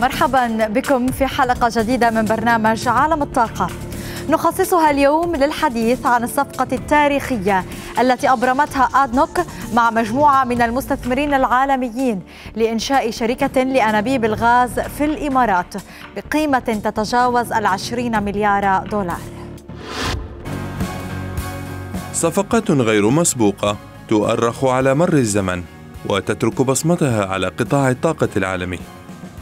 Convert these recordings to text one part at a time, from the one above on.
مرحبا بكم في حلقة جديدة من برنامج عالم الطاقة. نخصصها اليوم للحديث عن الصفقة التاريخية التي أبرمتها آدنوك مع مجموعة من المستثمرين العالميين لإنشاء شركة لأنابيب الغاز في الإمارات بقيمة تتجاوز العشرين مليار دولار. صفقات غير مسبوقة تؤرخ على مر الزمن وتترك بصمتها على قطاع الطاقة العالمي.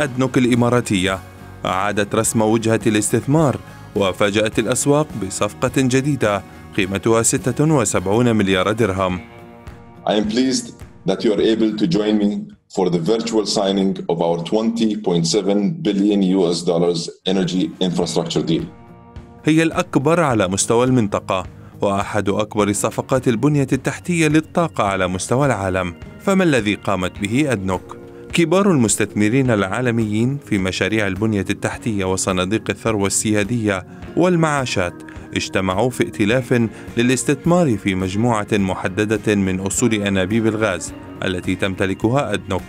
أدنوك الإماراتية أعادت رسم وجهة الاستثمار وفاجأت الأسواق بصفقة جديدة قيمتها 76 مليار درهم. I am pleased that you are able to join me for the virtual signing of our 20.7 billion US dollars energy infrastructure deal. هي الأكبر على مستوى المنطقة وأحد أكبر صفقات البنية التحتية للطاقة على مستوى العالم فما الذي قامت به أدنوك؟ كبار المستثمرين العالميين في مشاريع البنية التحتية وصناديق الثروة السيادية والمعاشات اجتمعوا في ائتلاف للاستثمار في مجموعة محددة من أصول أنابيب الغاز التي تمتلكها أدنوك.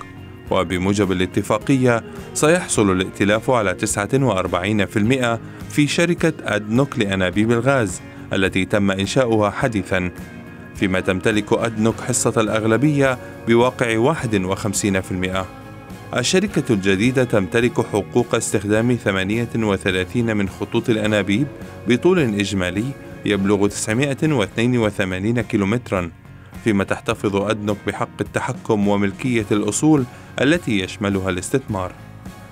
وبموجب الاتفاقية سيحصل الائتلاف على 49% في شركة أدنوك لأنابيب الغاز التي تم إنشاؤها حديثا فيما تمتلك أدنوك حصة الأغلبية بواقع 51% الشركة الجديدة تمتلك حقوق استخدام 38 من خطوط الأنابيب بطول إجمالي يبلغ 982 كيلومترا فيما تحتفظ أدنوك بحق التحكم وملكية الأصول التي يشملها الاستثمار.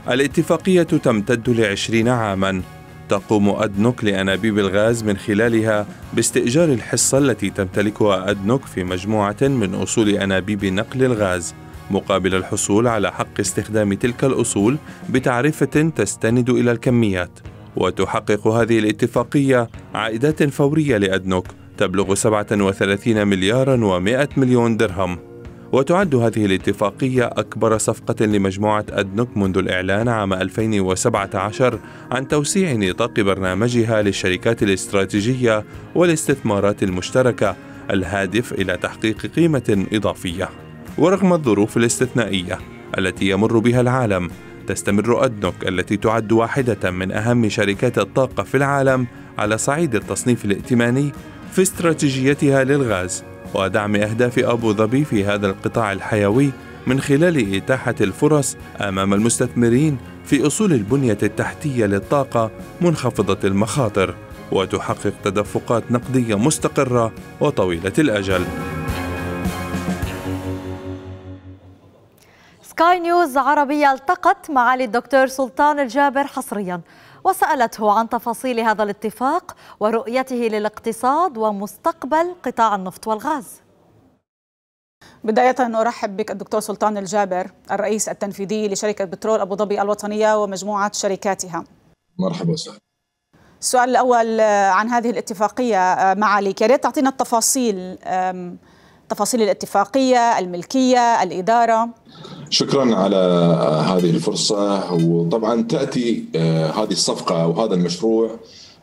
الاتفاقية تمتد لعشرين عاماً. تقوم أدنوك لأنابيب الغاز من خلالها باستئجار الحصة التي تمتلكها أدنوك في مجموعة من أصول أنابيب نقل الغاز مقابل الحصول على حق استخدام تلك الأصول بتعرفة تستند إلى الكميات. وتحقق هذه الاتفاقية عائدات فورية لأدنوك تبلغ 37 مليارا و100 مليون درهم. وتعد هذه الاتفاقية أكبر صفقة لمجموعة أدنوك منذ الإعلان عام 2017 عن توسيع نطاق برنامجها للشركات الاستراتيجية والاستثمارات المشتركة الهادف إلى تحقيق قيمة إضافية. ورغم الظروف الاستثنائية التي يمر بها العالم، تستمر أدنوك التي تعد واحدة من أهم شركات الطاقة في العالم على صعيد التصنيف الائتماني في استراتيجيتها للغاز ودعم أهداف أبو ظبي في هذا القطاع الحيوي من خلال إتاحة الفرص أمام المستثمرين في أصول البنية التحتية للطاقة منخفضة المخاطر وتحقق تدفقات نقدية مستقرة وطويلة الأجل. سكاي نيوز عربية التقت معالي الدكتور سلطان الجابر حصريا وسألته عن تفاصيل هذا الاتفاق ورؤيته للاقتصاد ومستقبل قطاع النفط والغاز. بداية أرحب بك الدكتور سلطان الجابر الرئيس التنفيذي لشركة بترول أبو ظبي الوطنية ومجموعة شركاتها. مرحبا وسهلا السؤال الأول عن هذه الاتفاقية. معاليك يا ريت تعطينا التفاصيل تفاصيل الاتفاقية الملكية الإدارة. شكرا على هذه الفرصة. وطبعا تأتي هذه الصفقة أو هذا المشروع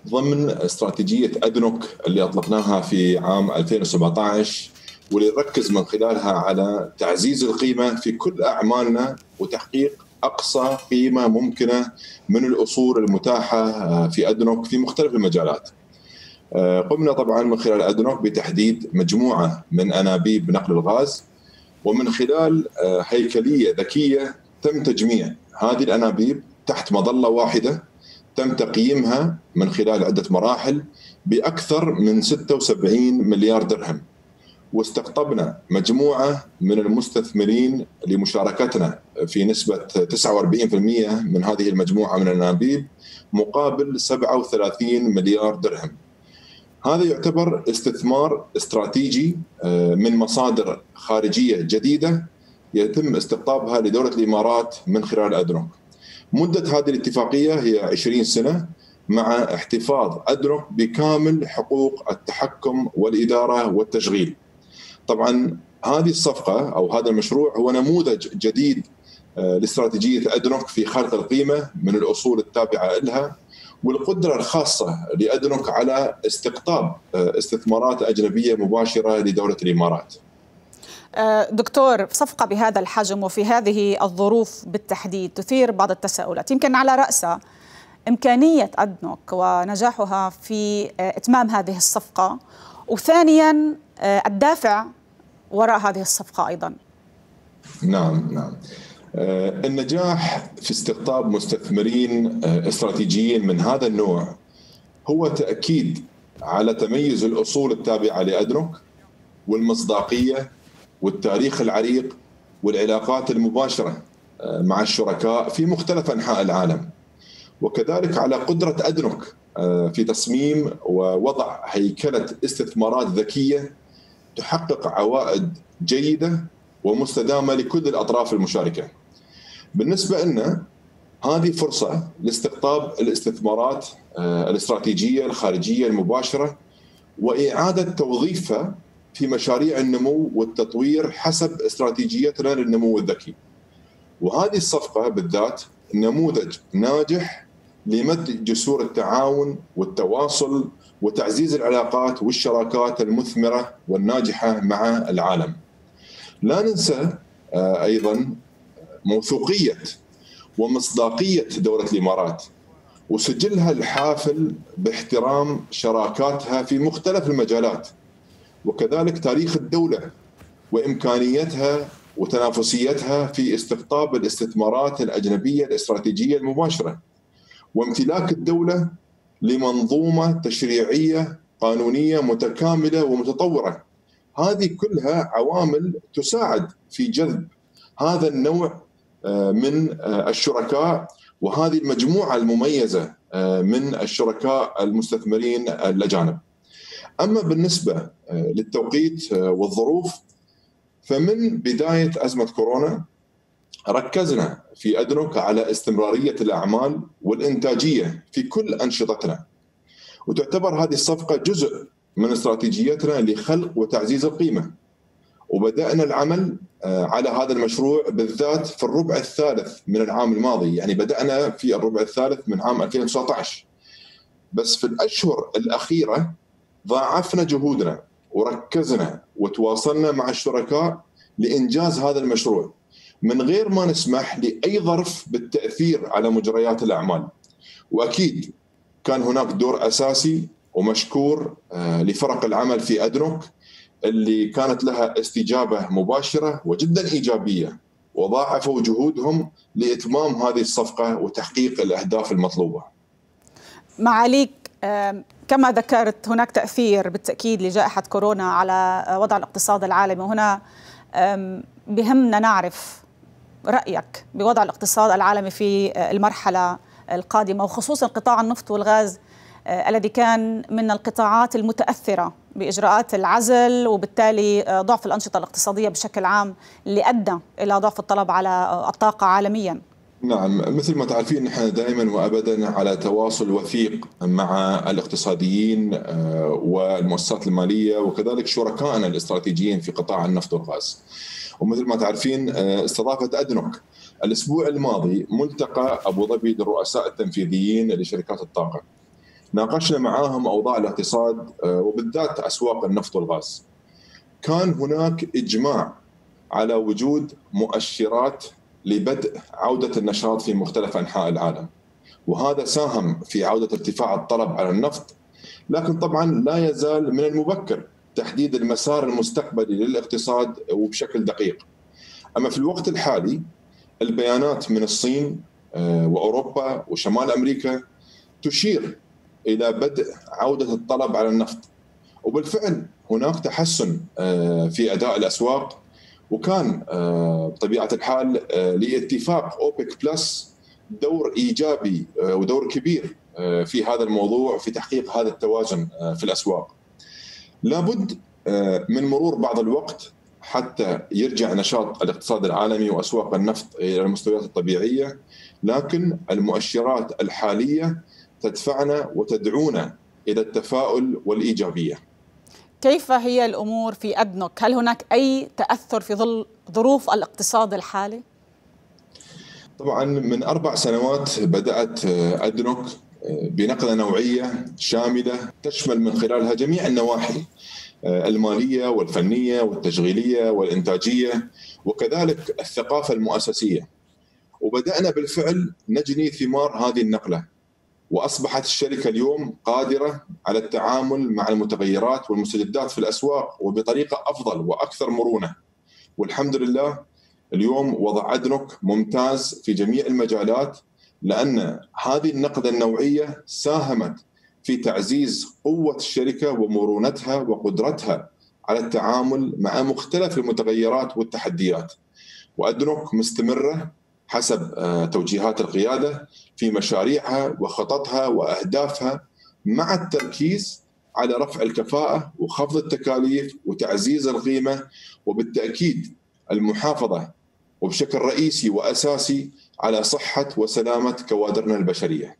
ضمن استراتيجية أدنوك اللي أطلقناها في عام 2017 واللي نركز من خلالها على تعزيز القيمة في كل أعمالنا وتحقيق أقصى قيمة ممكنة من الأصول المتاحة في أدنوك في مختلف المجالات. قمنا طبعا من خلال أدنوك بتحديد مجموعة من أنابيب نقل الغاز. ومن خلال هيكلية ذكية تم تجميع هذه الأنابيب تحت مظلة واحدة تم تقييمها من خلال عدة مراحل بأكثر من 76 مليار درهم واستقطبنا مجموعة من المستثمرين لمشاركتنا في نسبة 49% من هذه المجموعة من الأنابيب مقابل 37 مليار درهم. هذا يعتبر استثمار استراتيجي من مصادر خارجية جديدة يتم استقطابها لدولة الإمارات من خلال ادنوك. مدة هذه الاتفاقية هي 20 سنة مع احتفاظ ادنوك بكامل حقوق التحكم والإدارة والتشغيل. طبعا هذه الصفقة أو هذا المشروع هو نموذج جديد لاستراتيجية ادنوك في خلق القيمة من الأصول التابعة لها والقدرة الخاصة لادنوك على استقطاب استثمارات أجنبية مباشرة لدولة الإمارات. دكتور صفقة بهذا الحجم وفي هذه الظروف بالتحديد تثير بعض التساؤلات. يمكن على رأسها إمكانية أدنوك ونجاحها في إتمام هذه الصفقة. وثانيا الدافع وراء هذه الصفقة أيضا. نعم نعم. النجاح في استقطاب مستثمرين استراتيجيين من هذا النوع هو تأكيد على تميز الأصول التابعة لأدنوك والمصداقية والتاريخ العريق والعلاقات المباشرة مع الشركاء في مختلف أنحاء العالم. وكذلك على قدرة أدنوك في تصميم ووضع هيكلة استثمارات ذكية تحقق عوائد جيدة ومستدامة لكل الأطراف المشاركة. بالنسبة لنا هذه فرصة لاستقطاب الاستثمارات الاستراتيجية الخارجية المباشرة وإعادة توظيفها في مشاريع النمو والتطوير حسب استراتيجيتنا للنمو الذكي. وهذه الصفقة بالذات نموذج ناجح لمد جسور التعاون والتواصل وتعزيز العلاقات والشراكات المثمرة والناجحة مع العالم. لا ننسى أيضا موثوقية ومصداقية دولة الإمارات. وسجلها الحافل باحترام شراكاتها في مختلف المجالات وكذلك تاريخ الدولة وإمكانيتها وتنافسيتها في استقطاب الاستثمارات الأجنبية الاستراتيجية المباشرة وامتلاك الدولة لمنظومة تشريعية قانونية متكاملة ومتطورة. هذه كلها عوامل تساعد في جذب هذا النوع من الشركاء وهذه المجموعة المميزة من الشركاء المستثمرين الأجانب. أما بالنسبة للتوقيت والظروف فمن بداية أزمة كورونا ركزنا في أدنوك على استمرارية الأعمال والإنتاجية في كل أنشطتنا. وتعتبر هذه الصفقة جزء من استراتيجيتنا لخلق وتعزيز القيمة. وبدأنا العمل على هذا المشروع بالذات في الربع الثالث من العام الماضي. يعني بدأنا في الربع الثالث من عام 2019 بس في الأشهر الأخيرة ضاعفنا جهودنا وركزنا وتواصلنا مع الشركاء لإنجاز هذا المشروع. من غير ما نسمح لأي ظرف بالتأثير على مجريات الأعمال. وأكيد كان هناك دور أساسي ومشكور لفرق العمل في أدنوك. اللي كانت لها استجابة مباشرة وجدا إيجابية. وضاعفوا جهودهم لإتمام هذه الصفقة وتحقيق الأهداف المطلوبة. معاليك كما ذكرت هناك تأثير بالتأكيد لجائحة كورونا على وضع الاقتصاد العالمي. وهنا بهمنا نعرف رأيك بوضع الاقتصاد العالمي في المرحلة القادمة وخصوصا قطاع النفط والغاز الذي كان من القطاعات المتأثرة بإجراءات العزل وبالتالي ضعف الأنشطة الاقتصادية بشكل عام اللي أدى إلى ضعف الطلب على الطاقة عالميا نعم مثل ما تعرفين نحن دائما وابدا على تواصل وثيق مع الاقتصاديين والمؤسسات المالية وكذلك شركائنا الاستراتيجيين في قطاع النفط والغاز. ومثل ما تعرفين استضافت أدنوك الأسبوع الماضي ملتقى أبو ظبي للرؤساء التنفيذيين لشركات الطاقة. ناقشنا معاهم أوضاع الاقتصاد وبالذات أسواق النفط والغاز. كان هناك إجماع على وجود مؤشرات لبدء عودة النشاط في مختلف أنحاء العالم وهذا ساهم في عودة ارتفاع الطلب على النفط لكن طبعا لا يزال من المبكر تحديد المسار المستقبلي للاقتصاد وبشكل دقيق أما في الوقت الحالي البيانات من الصين وأوروبا وشمال أمريكا تشير إلى بدء عودة الطلب على النفط وبالفعل هناك تحسن في أداء الأسواق وكان بطبيعة الحال لاتفاق أوبك بلس دور إيجابي ودور كبير في هذا الموضوع في تحقيق هذا التوازن في الأسواق. لابد من مرور بعض الوقت حتى يرجع نشاط الاقتصاد العالمي وأسواق النفط إلى المستويات الطبيعية لكن المؤشرات الحالية تدفعنا وتدعونا إلى التفاؤل والإيجابية. كيف هي الأمور في أدنوك؟ هل هناك أي تأثر في ظل ظروف الاقتصاد الحالي؟ طبعا من أربع سنوات بدأت أدنوك بنقلة نوعية شاملة تشمل من خلالها جميع النواحي المالية والفنية والتشغيلية والإنتاجية وكذلك الثقافة المؤسسية. وبدأنا بالفعل نجني ثمار هذه النقلة وأصبحت الشركة اليوم قادرة على التعامل مع المتغيرات والمستجدات في الأسواق وبطريقة أفضل وأكثر مرونة. والحمد لله اليوم وضع ادنك ممتاز في جميع المجالات لأن هذه النقله النوعية ساهمت في تعزيز قوة الشركة ومرونتها وقدرتها على التعامل مع مختلف المتغيرات والتحديات. وادنك مستمرة حسب آه، توجيهات القيادة في مشاريعها وخططها وأهدافها مع التركيز على رفع الكفاءة وخفض التكاليف وتعزيز القيمة وبالتأكيد المحافظة وبشكل رئيسي وأساسي على صحة وسلامة كوادرنا البشرية.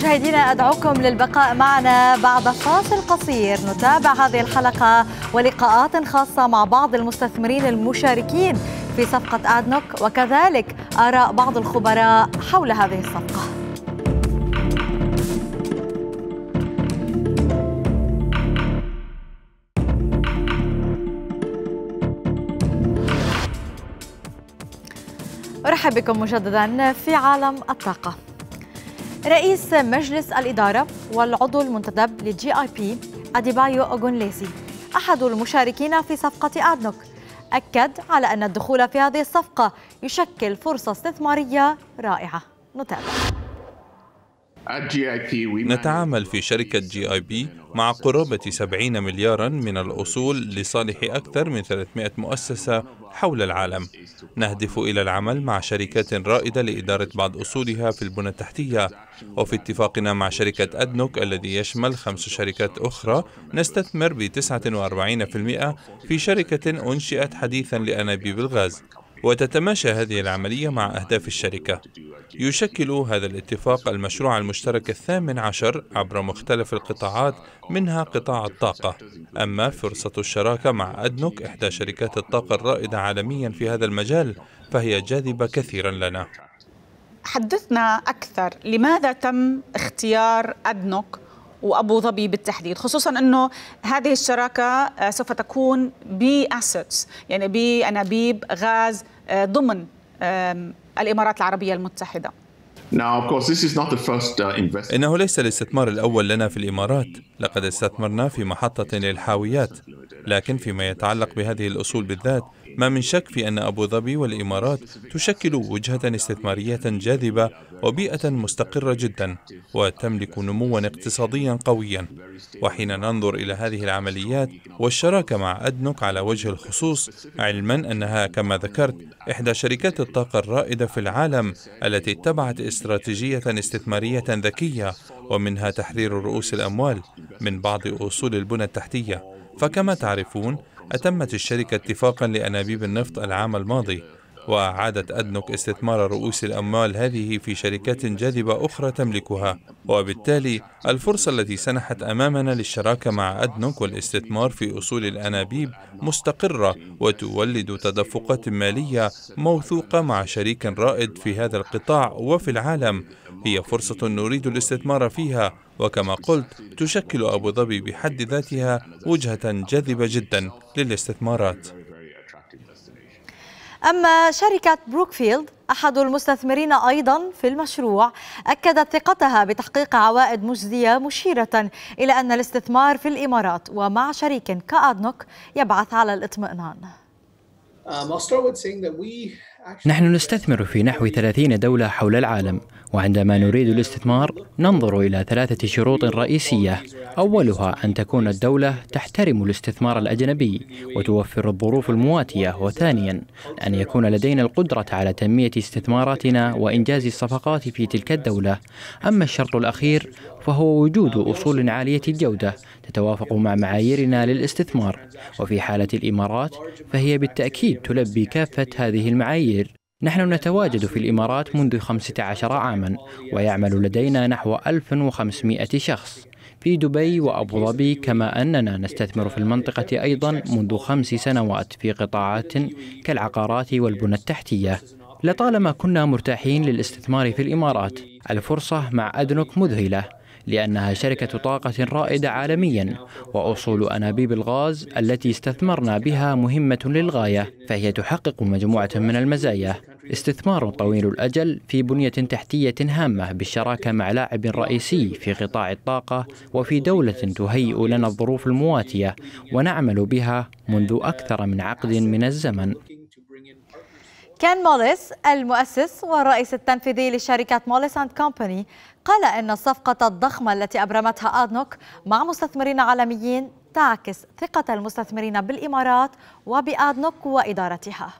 مشاهدينا أدعوكم للبقاء معنا بعد فاصل قصير نتابع هذه الحلقة ولقاءات خاصة مع بعض المستثمرين المشاركين في صفقة أدنوك وكذلك آراء بعض الخبراء حول هذه الصفقة. أرحب بكم مجددا في عالم الطاقة. رئيس مجلس الإدارة والعضو المنتدب لل GIP أديبايو أوغونليسي أحد المشاركين في صفقة آدنوك. أكد على أن الدخول في هذه الصفقة يشكل فرصة استثمارية رائعة. نتابع. نتعامل في شركة جي آي بي مع قرابة 70 مليارا من الأصول لصالح أكثر من 300 مؤسسة حول العالم. نهدف إلى العمل مع شركات رائدة لإدارة بعض أصولها في البنى التحتية. وفي اتفاقنا مع شركة أدنوك الذي يشمل خمس شركات أخرى نستثمر ب 49% في شركة أنشئت حديثا لأنابيب الغاز. وتتماشى هذه العملية مع أهداف الشركة. يشكل هذا الاتفاق المشروع المشترك الثامن عشر عبر مختلف القطاعات منها قطاع الطاقة. أما فرصة الشراكة مع أدنوك إحدى شركات الطاقة الرائدة عالميا في هذا المجال فهي جاذبة كثيرا لنا. حدثنا أكثر. لماذا تم اختيار أدنوك؟ وأبو ظبي بالتحديد خصوصا إنه هذه الشراكة آه، سوف تكون باسيتس يعني بأنابيب غاز آه، ضمن الإمارات العربية المتحدة. Now, of course, this is not the first uh, إنه ليس الاستثمار الأول لنا في الإمارات. لقد استثمرنا في محطة للحاويات لكن فيما يتعلق بهذه الأصول بالذات ما من شك في أن أبو ظبي والإمارات تشكل وجهة استثمارية جاذبة وبيئة مستقرة جدا وتملك نموا اقتصاديا قويا. وحين ننظر إلى هذه العمليات والشراكة مع أدنوك على وجه الخصوص علما أنها كما ذكرت إحدى شركات الطاقة الرائدة في العالم التي اتبعت استراتيجية استثمارية ذكية ومنها تحرير رؤوس الأموال من بعض أصول البنى التحتية. فكما تعرفون أتمت الشركة اتفاقا لأنابيب النفط العام الماضي وأعادت أدنك استثمار رؤوس الأموال هذه في شركات جاذبة أخرى تملكها. وبالتالي الفرصة التي سنحت أمامنا للشراكة مع أدنك والاستثمار في أصول الأنابيب مستقرة وتولد تدفقات مالية موثوقة مع شريك رائد في هذا القطاع وفي العالم. هي فرصة نريد الاستثمار فيها وكما قلت تشكل أبو ظبي بحد ذاتها وجهة جاذبة جدا للاستثمارات. أما شركة بروكفيلد أحد المستثمرين أيضا في المشروع أكدت ثقتها بتحقيق عوائد مجزية مشيرة إلى أن الاستثمار في الإمارات ومع شريك كأدنوك يبعث على الاطمئنان. Um, I'll start with saying that we نحن نستثمر في نحو 30 دولة حول العالم وعندما نريد الاستثمار ننظر إلى ثلاثة شروط رئيسية. أولها أن تكون الدولة تحترم الاستثمار الأجنبي وتوفر الظروف المواتية. وثانيا أن يكون لدينا القدرة على تنمية استثماراتنا وإنجاز الصفقات في تلك الدولة. أما الشرط الأخير فهو وجود أصول عالية الجودة تتوافق مع معاييرنا للاستثمار وفي حالة الإمارات فهي بالتأكيد تلبي كافة هذه المعايير. نحن نتواجد في الإمارات منذ 15 عاما ويعمل لدينا نحو 1500 شخص في دبي وأبو ظبي كما أننا نستثمر في المنطقة أيضا منذ خمس سنوات في قطاعات كالعقارات والبنى التحتية. لطالما كنا مرتاحين للاستثمار في الإمارات الفرصة مع أدنك مذهلة. لأنها شركة طاقة رائدة عالميا وأصول أنابيب الغاز التي استثمرنا بها مهمة للغاية فهي تحقق مجموعة من المزايا. استثمار طويل الأجل في بنية تحتية هامة بالشراكة مع لاعب رئيسي في قطاع الطاقة وفي دولة تهيئ لنا الظروف المواتية ونعمل بها منذ أكثر من عقد من الزمن. كان موليس المؤسس والرئيس التنفيذي لشركة موليس أند كومباني قال إن الصفقة الضخمة التي أبرمتها آدنوك مع مستثمرين عالميين تعكس ثقة المستثمرين بالإمارات وبآدنوك وإدارتها.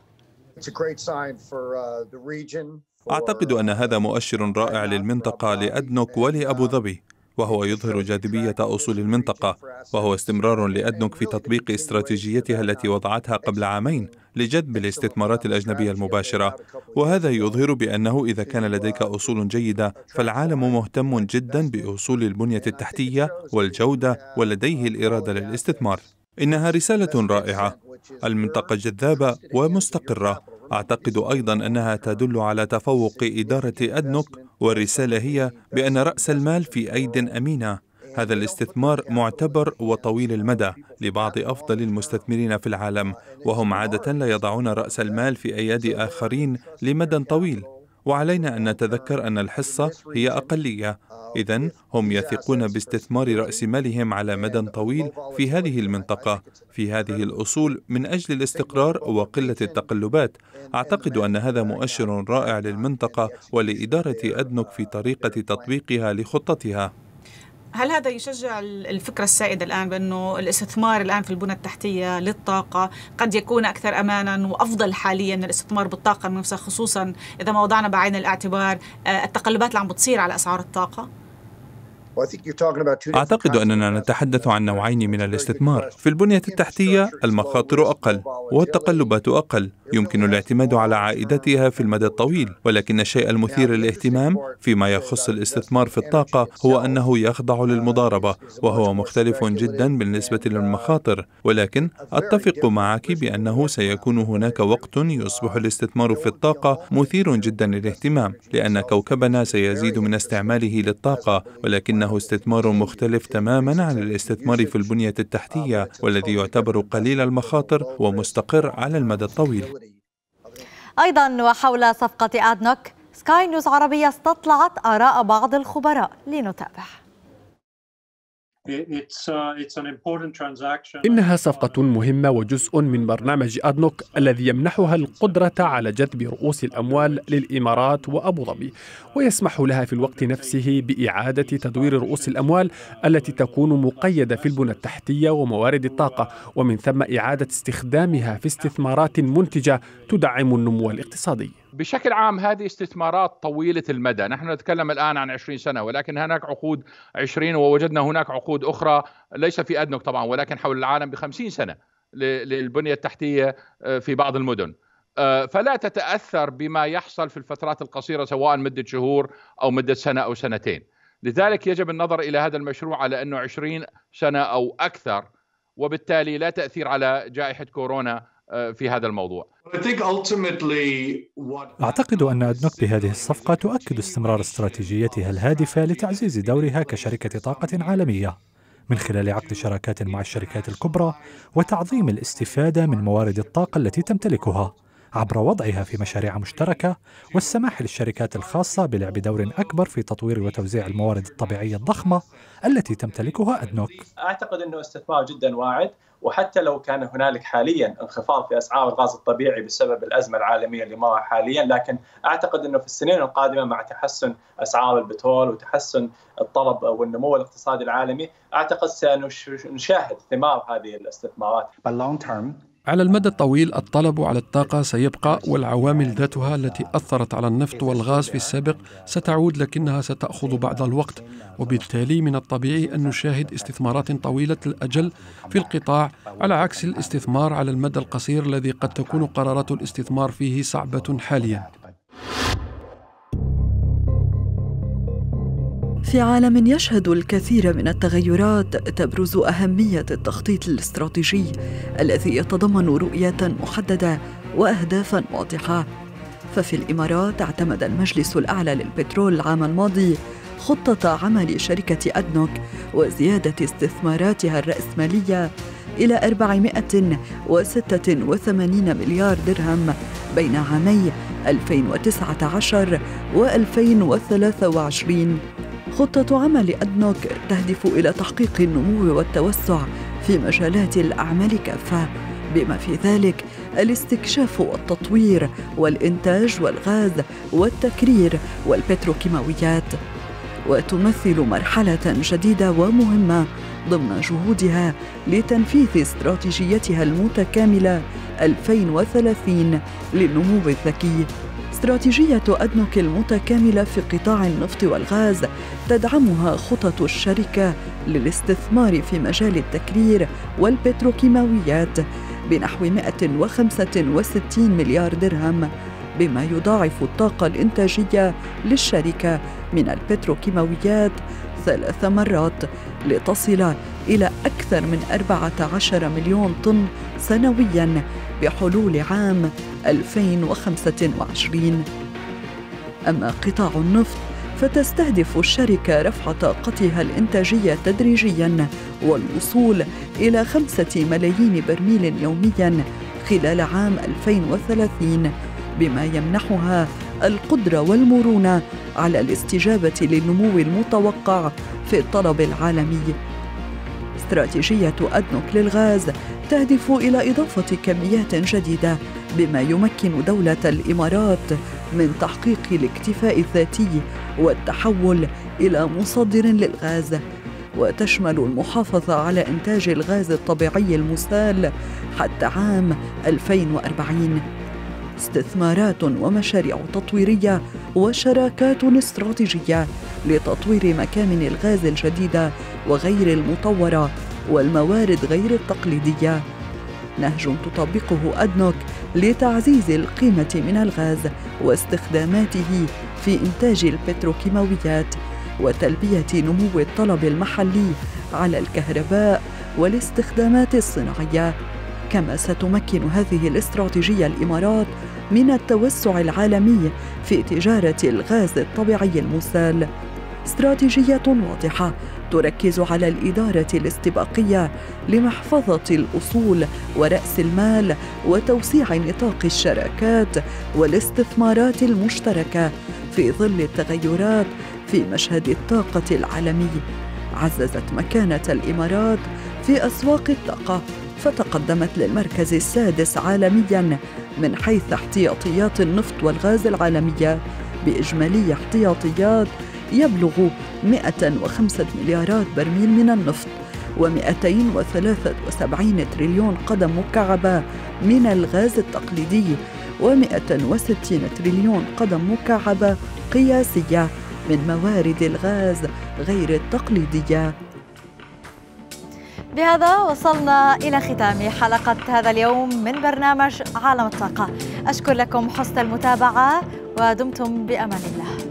أعتقد أن هذا مؤشر رائع للمنطقة لأدنوك ولأبو ظبي. وهو يظهر جاذبية أصول المنطقة وهو استمرار لأدنوك في تطبيق استراتيجيتها التي وضعتها قبل عامين لجذب الاستثمارات الأجنبية المباشرة. وهذا يظهر بأنه إذا كان لديك أصول جيدة فالعالم مهتم جدا بأصول البنية التحتية والجودة ولديه الإرادة للاستثمار. إنها رسالة رائعة المنطقة جذابة ومستقرة. أعتقد أيضا أنها تدل على تفوق إدارة أدنوك والرسالة هي بأن رأس المال في أيد أمينة. هذا الاستثمار معتبر وطويل المدى لبعض أفضل المستثمرين في العالم وهم عادة لا يضعون رأس المال في أيادي آخرين لمدى طويل. وعلينا أن نتذكر أن الحصة هي أقلية اذا هم يثقون باستثمار رأس مالهم على مدى طويل في هذه المنطقة. في هذه الأصول من أجل الاستقرار وقلة التقلبات. أعتقد أن هذا مؤشر رائع للمنطقة ولإدارة ادنك في طريقة تطبيقها لخطتها. هل هذا يشجع الفكرة السائدة الآن بأنه الاستثمار الآن في البنى التحتية للطاقة قد يكون أكثر أمانا وأفضل حاليا من الاستثمار بالطاقة نفسها خصوصا إذا ما وضعنا بعين الاعتبار آه، التقلبات اللي عم بتصير على أسعار الطاقة؟ أعتقد أننا نتحدث عن نوعين من الاستثمار. في البنية التحتية المخاطر أقل والتقلبات أقل. يمكن الاعتماد على عائدتها في المدى الطويل ولكن الشيء المثير للاهتمام فيما يخص الاستثمار في الطاقة هو أنه يخضع للمضاربة وهو مختلف جدا بالنسبة للمخاطر. ولكن أتفق معك بأنه سيكون هناك وقت يصبح الاستثمار في الطاقة مثير جدا للاهتمام لأن كوكبنا سيزيد من استعماله للطاقة ولكنه استثمار مختلف تماما عن الاستثمار في البنية التحتية والذي يعتبر قليل المخاطر ومستقر على المدى الطويل. أيضا وحول صفقة أدنوك سكاي نيوز عربية استطلعت آراء بعض الخبراء. لنتابع. إنها صفقة مهمة وجزء من برنامج أدنوك الذي يمنحها القدرة على جذب رؤوس الأموال للإمارات وأبو ظبي ويسمح لها في الوقت نفسه بإعادة تدوير رؤوس الأموال التي تكون مقيدة في البنى التحتية وموارد الطاقة ومن ثم إعادة استخدامها في استثمارات منتجة تدعم النمو الاقتصادي. بشكل عام هذه استثمارات طويلة المدى. نحن نتكلم الآن عن 20 سنة ولكن هناك عقود 20 ووجدنا هناك عقود أخرى ليس في أدنك طبعا ولكن حول العالم ب 50 سنة للبنية التحتية آه، في بعض المدن. آه، فلا تتأثر بما يحصل في الفترات القصيرة سواء مدة شهور أو مدة سنة أو سنتين. لذلك يجب النظر إلى هذا المشروع على أنه 20 سنة أو أكثر وبالتالي لا تأثير على جائحة كورونا في هذا الموضوع. أعتقد أن أدنوك بهذه الصفقة تؤكد استمرار استراتيجيتها الهادفة لتعزيز دورها كشركة طاقة عالمية من خلال عقد شراكات مع الشركات الكبرى وتعظيم الاستفادة من موارد الطاقة التي تمتلكها. عبر وضعها في مشاريع مشتركة والسماح للشركات الخاصة بلعب دور أكبر في تطوير وتوزيع الموارد الطبيعية الضخمة التي تمتلكها أدنوك أعتقد أنه استثمار جدا واعد وحتى لو كان هنالك حاليا انخفاض في أسعار الغاز الطبيعي بسبب الأزمة العالمية اللي مرها حاليا لكن أعتقد أنه في السنين القادمة مع تحسن أسعار البترول وتحسن الطلب والنمو الاقتصادي العالمي أعتقد سنشاهد ثمار هذه الاستثمارات. على المدى الطويل الطلب على الطاقة سيبقى والعوامل ذاتها التي أثرت على النفط والغاز في السابق ستعود لكنها ستأخذ بعض الوقت. وبالتالي من الطبيعي أن نشاهد استثمارات طويلة الأجل في القطاع على عكس الاستثمار على المدى القصير الذي قد تكون قرارات الاستثمار فيه صعبة حاليا. في عالم يشهد الكثير من التغيرات تبرز أهمية التخطيط الاستراتيجي الذي يتضمن رؤية محددة واهدافا واضحة. ففي الإمارات اعتمد المجلس الأعلى للبترول العام الماضي خطة عمل شركة أدنوك وزيادة استثماراتها الرأسمالية إلى 486 مليار درهم بين عامي 2019 و 2023 خطة عمل أدنوك تهدف إلى تحقيق النمو والتوسع في مجالات الأعمال كافة. بما في ذلك الاستكشاف والتطوير والإنتاج والغاز والتكرير والبتروكيماويات. وتمثل مرحلة جديدة ومهمة ضمن جهودها لتنفيذ استراتيجيتها المتكاملة 2030 للنمو الذكي. استراتيجية أدنوك المتكاملة في قطاع النفط والغاز تدعمها خطط الشركة للاستثمار في مجال التكرير والبتروكيماويات بنحو 165 مليار درهم بما يضاعف الطاقة الإنتاجية للشركة من البتروكيماويات ثلاث مرات لتصل إلى أكثر من 14 مليون طن سنوياً بحلول عام 2025 أما قطاع النفط فتستهدف الشركة رفع طاقتها الإنتاجية تدريجياً والوصول إلى خمسة ملايين برميل يومياً خلال عام 2030 بما يمنحها القدرة والمرونة على الاستجابة للنمو المتوقع في الطلب العالمي. استراتيجية أدنوك للغاز تهدف إلى إضافة كميات جديدة بما يمكن دولة الإمارات من تحقيق الاكتفاء الذاتي والتحول إلى مصدر للغاز. وتشمل المحافظة على إنتاج الغاز الطبيعي المسال حتى عام 2040 استثمارات ومشاريع تطويرية وشراكات استراتيجية لتطوير مكامن الغاز الجديدة وغير المطورة والموارد غير التقليدية. نهج تطبقه أدنوك لتعزيز القيمة من الغاز واستخداماته في إنتاج البتروكيماويات وتلبية نمو الطلب المحلي على الكهرباء والاستخدامات الصناعية. كما ستمكن هذه الاستراتيجية الإمارات من التوسع العالمي في تجارة الغاز الطبيعي المسال استراتيجية واضحة تركز على الإدارة الاستباقية لمحفظة الأصول ورأس المال وتوسيع نطاق الشراكات والاستثمارات المشتركة في ظل التغيرات في مشهد الطاقة العالمي. عززت مكانة الإمارات في أسواق الطاقة فتقدمت للمركز السادس عالميا من حيث احتياطيات النفط والغاز العالمية بإجمالي احتياطيات يبلغ 105 مليارات برميل من النفط و273 تريليون قدم مكعبة من الغاز التقليدي و160 تريليون قدم مكعبة قياسية من موارد الغاز غير التقليدية. بهذا وصلنا إلى ختام حلقة هذا اليوم من برنامج عالم الطاقة. أشكر لكم حسن المتابعة ودمتم بأمان الله.